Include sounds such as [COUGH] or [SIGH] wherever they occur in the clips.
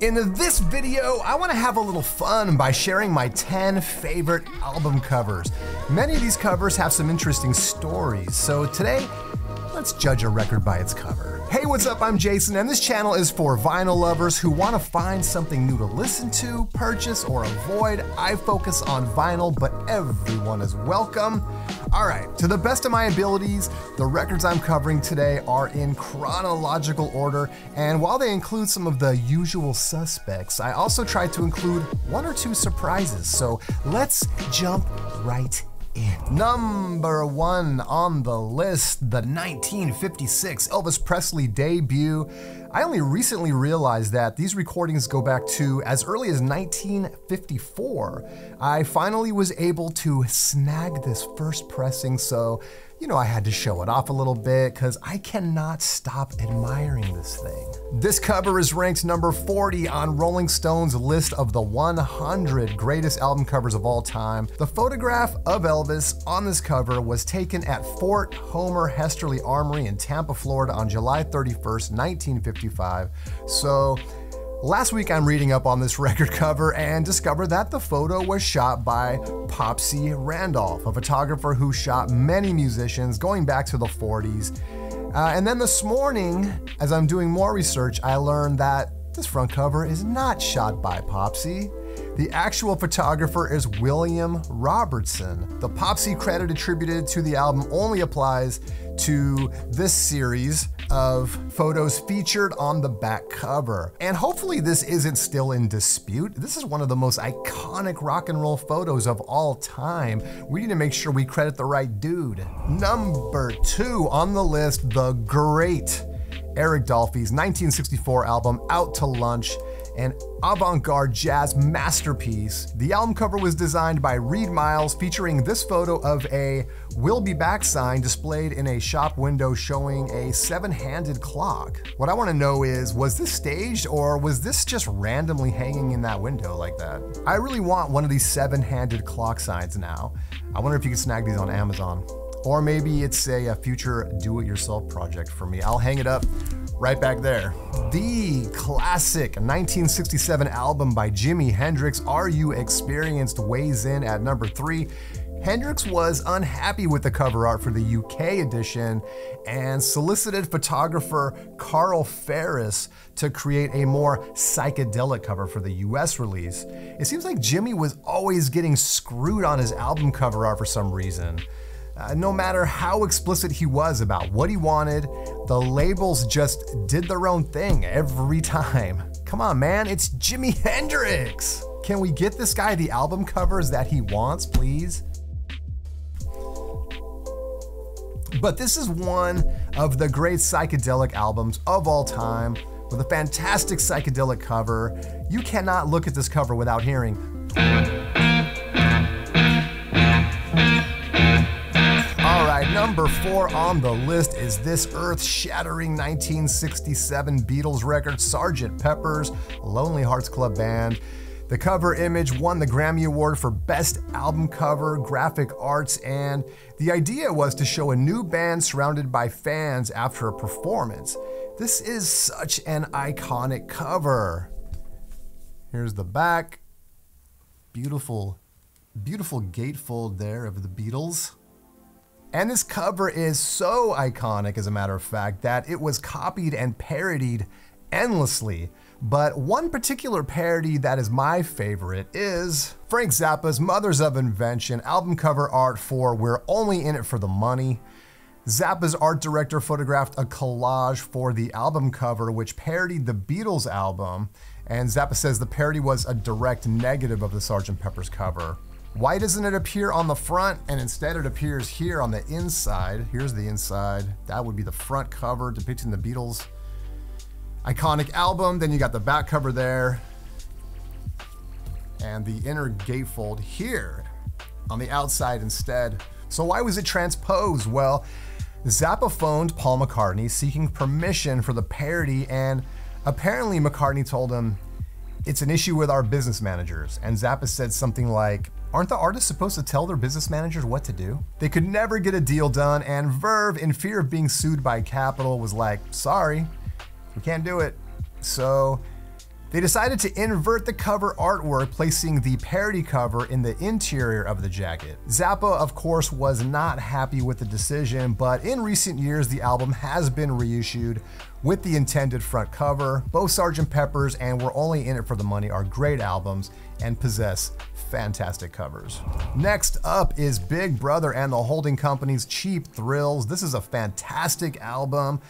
In this video, I want to have a little fun by sharing my 10 favorite album covers. Many of these covers have some interesting stories, so today, let's judge a record by its cover. Hey, what's up? I'm Jason, and this channel is for vinyl lovers who want to find something new to listen to, purchase, or avoid. I focus on vinyl, but everyone is welcome. All right, to the best of my abilities, the records I'm covering today are in chronological order, and while they include some of the usual suspects, I also try to include one or two surprises. So let's jump right in. Number one on the list, the 1956 Elvis Presley debut. I only recently realized that these recordings go back to as early as 1954. I finally was able to snag this first pressing, so you know, I had to show it off a little bit because I cannot stop admiring this thing. This cover is ranked number 40 on Rolling Stone's list of the 100 greatest album covers of all time. The photograph of Elvis on this cover was taken at Fort Homer Hesterly Armory in Tampa, Florida on July 31st, 1955. So, Last week, I'm reading up on this record cover and discovered that the photo was shot by Popsie Randolph, a photographer who shot many musicians going back to the 40s. Uh, and then this morning, as I'm doing more research, I learned that this front cover is not shot by Popsie. The actual photographer is William Robertson. The Popsie credit attributed to the album only applies to this series of photos featured on the back cover. And hopefully this isn't still in dispute. This is one of the most iconic rock and roll photos of all time. We need to make sure we credit the right dude. Number two on the list, the great Eric Dolphy's 1964 album Out to Lunch an avant garde jazz masterpiece. The album cover was designed by Reid Miles, featuring this photo of a Will Be Back sign displayed in a shop window showing a seven handed clock. What I want to know is was this staged or was this just randomly hanging in that window like that? I really want one of these seven handed clock signs now. I wonder if you can snag these on Amazon. Or maybe it's a, a future do it yourself project for me. I'll hang it up right back there. The classic 1967 album by Jimi Hendrix, Are You Experienced, weighs in at number three. Hendrix was unhappy with the cover art for the UK edition and solicited photographer Karl Ferris to create a more psychedelic cover for the US release. It seems like Jimi was always getting screwed on his album cover art for some reason. Uh, no matter how explicit he was about what he wanted, the labels just did their own thing every time. Come on, man, it's Jimi Hendrix! Can we get this guy the album covers that he wants, please? But this is one of the great psychedelic albums of all time with a fantastic psychedelic cover. You cannot look at this cover without hearing. Number four on the list is this earth shattering 1967 Beatles record, Sgt. Pepper's Lonely Hearts Club Band. The cover image won the Grammy Award for Best Album Cover, Graphic Arts, and the idea was to show a new band surrounded by fans after a performance. This is such an iconic cover. Here's the back. Beautiful, beautiful gatefold there of the Beatles. And this cover is so iconic, as a matter of fact, that it was copied and parodied endlessly. But one particular parody that is my favorite is Frank Zappa's Mothers of Invention album cover art for We're Only in It for the Money. Zappa's art director photographed a collage for the album cover, which parodied the Beatles album. And Zappa says the parody was a direct negative of the Sgt. Pepper's cover. Why doesn't it appear on the front and instead it appears here on the inside? Here's the inside. That would be the front cover depicting the Beatles iconic album. Then you got the back cover there and the inner gatefold here on the outside instead. So why was it transposed? Well, Zappa phoned Paul McCartney seeking permission for the parody and apparently McCartney told him, it's an issue with our business managers. And Zappa said something like, Aren't the artists supposed to tell their business managers what to do? They could never get a deal done, and Verve, in fear of being sued by Capitol, was like, sorry, we can't do it. So They decided to invert the cover artwork, placing the parody cover in the interior of the jacket. Zappa, of course, was not happy with the decision, but in recent years, the album has been reissued with the intended front cover. Both Sgt. Pepper's and We're Only In It for the Money are great albums and possess fantastic covers. Next up is Big Brother and the Holding Company's Cheap Thrills. This is a fantastic album.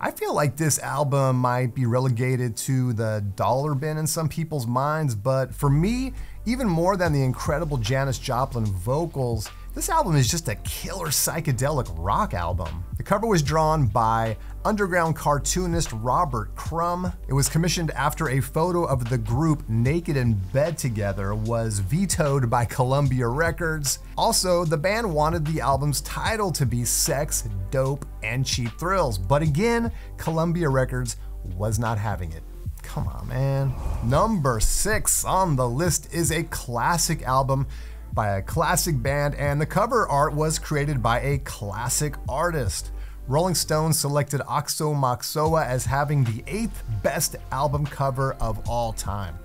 I feel like this album might be relegated to the dollar bin in some people's minds, but for me, even more than the incredible Janis Joplin vocals, this album is just a killer psychedelic rock album. The cover was drawn by underground cartoonist Robert Crumb. It was commissioned after a photo of the group naked in bed together was vetoed by Columbia Records. Also, the band wanted the album's title to be Sex, Dope, and Cheap Thrills, but again, Columbia Records was not having it. Come on, man. Number six on the list is a classic album by a classic band, and the cover art was created by a classic artist. Rolling Stone selected Aoxomoxoa as having the eighth best album cover of all time.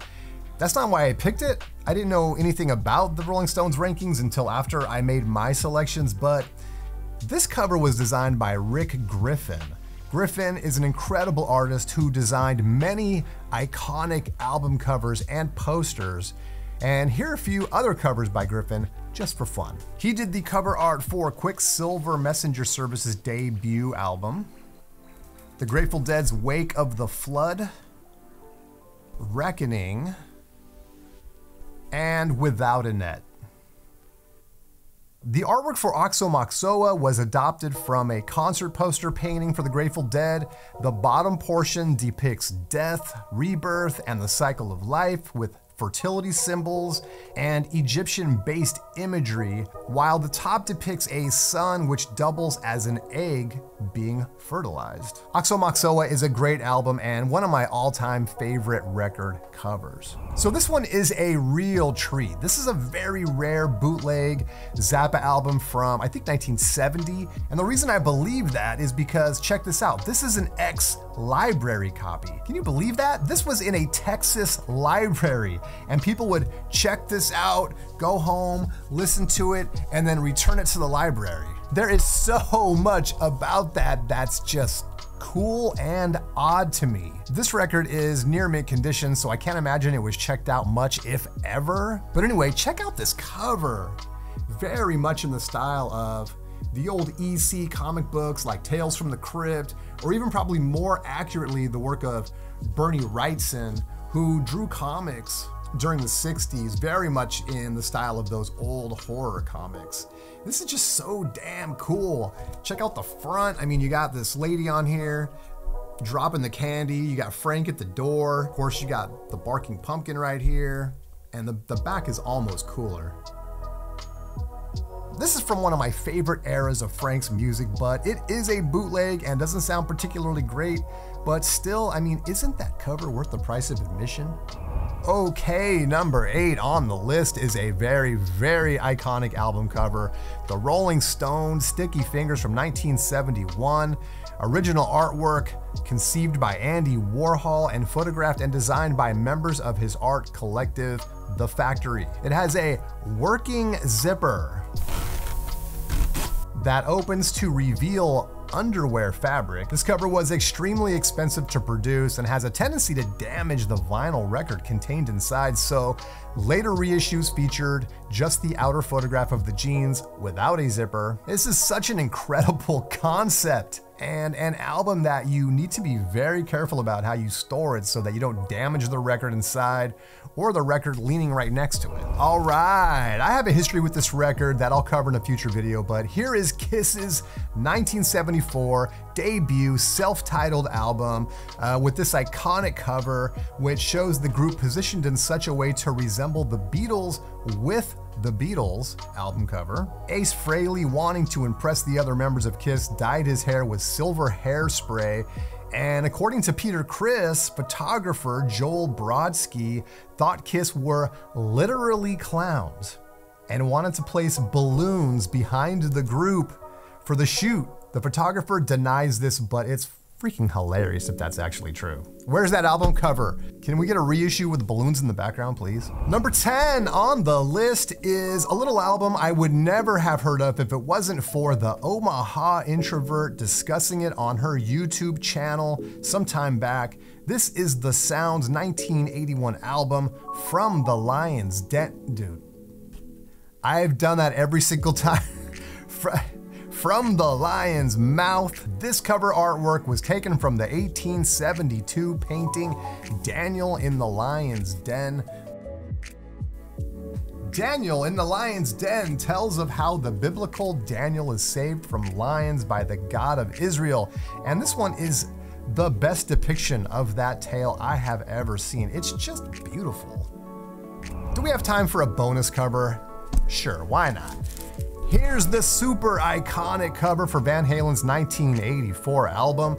That's not why I picked it. I didn't know anything about the Rolling Stones rankings until after I made my selections, but this cover was designed by Rick Griffin. Griffin is an incredible artist who designed many iconic album covers and posters, and here are a few other covers by Griffin just for fun. He did the cover art for Quicksilver Messenger Service's debut album, The Grateful Dead's Wake of the Flood, Reckoning, and Without a Net. The artwork for Aoxomoxoa was adopted from a concert poster painting for the Grateful Dead. The bottom portion depicts death, rebirth, and the cycle of life with fertility symbols, and Egyptian based imagery, while the top depicts a sun which doubles as an egg being fertilized. Aoxomoxoa is a great album and one of my all time favorite record covers. So, this one is a real treat. This is a very rare bootleg Zappa album from, I think, 1970. And the reason I believe that is because, check this out, this is an ex library copy. Can you believe that? This was in a Texas library, and people would check this out, go home, listen to it, and then return it to the library. There is so [LAUGHS] much about that that's just cool and odd to me. This record is near mint condition, so I can't imagine it was checked out much, if ever. But anyway, check out this cover. Very much in the style of the old EC comic books like Tales from the Crypt, or even probably more accurately, the work of Bernie Wrightson, who drew comics during the 60s, very much in the style of those old horror comics. This is just so damn cool. Check out the front. I mean, you got this lady on here dropping the candy. You got Frank at the door. Of course, you got the barking pumpkin right here. And the, the back is almost cooler. This is from one of my favorite eras of Frank's music, but it is a bootleg and doesn't sound particularly great. But still, I mean, isn't that cover worth the price of admission? Okay, number eight on the list is a very, very iconic album cover The Rolling Stones Sticky Fingers from 1971. Original artwork conceived by Andy Warhol and photographed and designed by members of his art collective, The Factory. It has a working zipper that opens to reveal underwear fabric. This cover was extremely expensive to produce and has a tendency to damage the vinyl record contained inside, so later reissues featured just the outer photograph of the jeans without a zipper. This is such an incredible [LAUGHS] concept and an album that you need to be very careful about how you store it so that you don't damage the record inside or the record leaning right next to it. All right, I have a history with this record that I'll cover in a future video, but here is Kiss's 1974 debut self-titled album uh, with this iconic cover, which shows the group positioned in such a way to resemble the Beatles with the Beatles album cover. Ace Frehley, wanting to impress the other members of Kiss, dyed his hair with silver hairspray. And according to Peter Criss, photographer Joel Brodsky thought Kiss were literally clowns and wanted to place balloons behind the group for the shoot. The photographer denies this, but it's freaking hilarious if that's actually true. Where's that album cover? Can we get a reissue with balloons in the background, please? Number 10 on the list is a little album I would never have heard of if it wasn't for the Omaha introvert discussing it on her YouTube channel sometime back. This is the Sounds 1981 album from the Lions Den. Dude, I've done that every single [LAUGHS] time. From the lion's mouth, this cover artwork was taken from the 1872 painting Daniel in the Lion's Den. Daniel in the Lion's Den tells of how the biblical Daniel is saved from lions by the God of Israel. And this one is the best depiction of that tale I have ever seen. It's just beautiful. Do we have time for a bonus cover? Sure, why not? Here's the super iconic cover for Van Halen's 1984 album.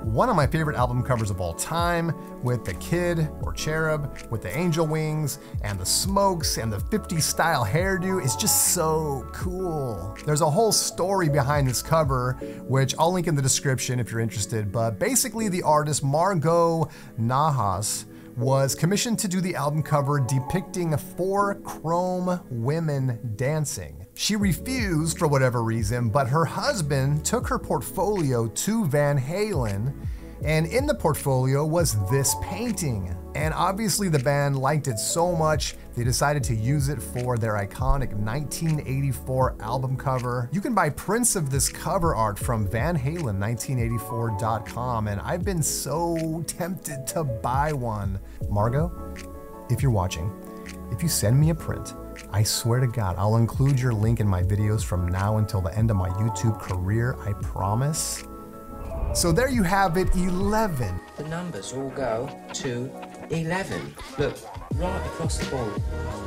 One of my favorite album covers of all time, with the kid or cherub with the angel wings and the smokes and the 50s style hairdo is just so cool. There's a whole story behind this cover, which I'll link in the description if you're interested. But basically, the artist Margot Nahas was commissioned to do the album cover depicting four chrome women dancing. She refused for whatever reason, but her husband took her portfolio to Van Halen, and in the portfolio was this painting. And obviously, the band liked it so much, they decided to use it for their iconic 1984 album cover. You can buy prints of this cover art from VanHalen1984.com, and I've been so tempted to buy one. Margot, if you're watching, if you send me a print, I swear to God, I'll include your link in my videos from now until the end of my YouTube career, I promise. So there you have it, 11. The numbers all go to 11. Look, right across the board.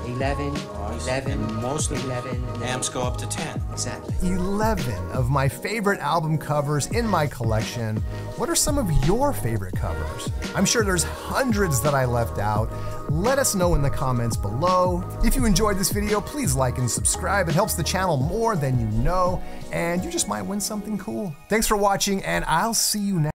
11, 11, and most 11. amps go up to 10. Exactly. 11 of my favorite album covers in my collection. What are some of your favorite covers? I'm sure there's hundreds that I left out. Let us know in the comments below. If you enjoyed this video, please like and subscribe. It helps the channel more than you know, and you just might win something cool. Thanks for watching, and I'll see you next